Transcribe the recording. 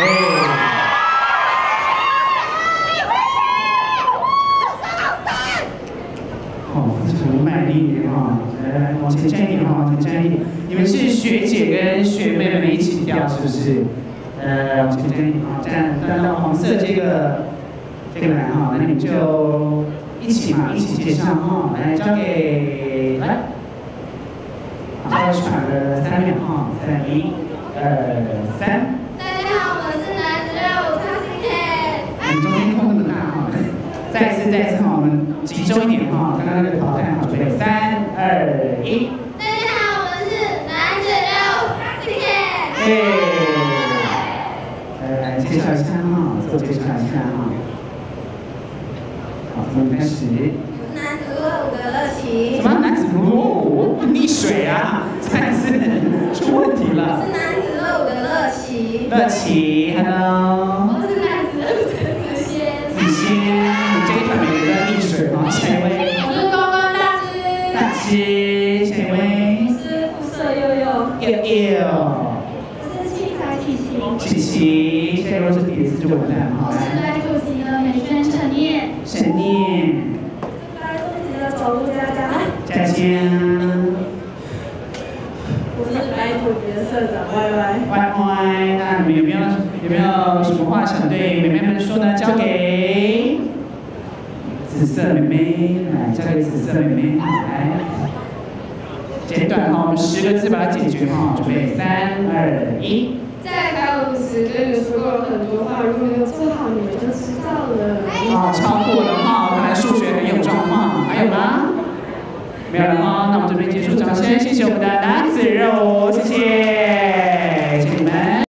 诶好帅好帅好一脉哈来来往前站一点哈往前站一点你们是学姐跟学妹们一起跳是不是呃往前站一点哈站站到黄色这个这个来哈那你们就一起嘛一起献上哈来交给来好喘个三秒哈三二一二三。再次再次哈，我们集中一点哈，刚刚那个淘汰好，准备三二一，大家好，我们是男子热舞超新天。哎，来来介绍一下哈，自我介绍一下哈。好，我们开始。男子热舞的乐奇。什么男子哦，溺水啊？再次出问题了。是男子热舞的乐奇。乐奇，Hello。悠悠。我是七彩体型。琪琪，下一位是叠字就完蛋了哈。我是来主席的美宣陈念。陈念，来主席的走路佳佳。佳佳，我是来主席的社长歪歪。歪歪，那你们有没有有没有什么话想对妹妹们说呢？交给紫色妹妹，来，交给紫色妹妹，来，简短哈，我们十个字把它解决哈，准备三二一。在开舞时跟你们说过了很多话，如果没有做好，你们就知道了。啊，超过了哈，看来数学很有状况，还有吗？没有了哈，那我们这边结束掌声，谢谢我们的男子热舞，谢谢。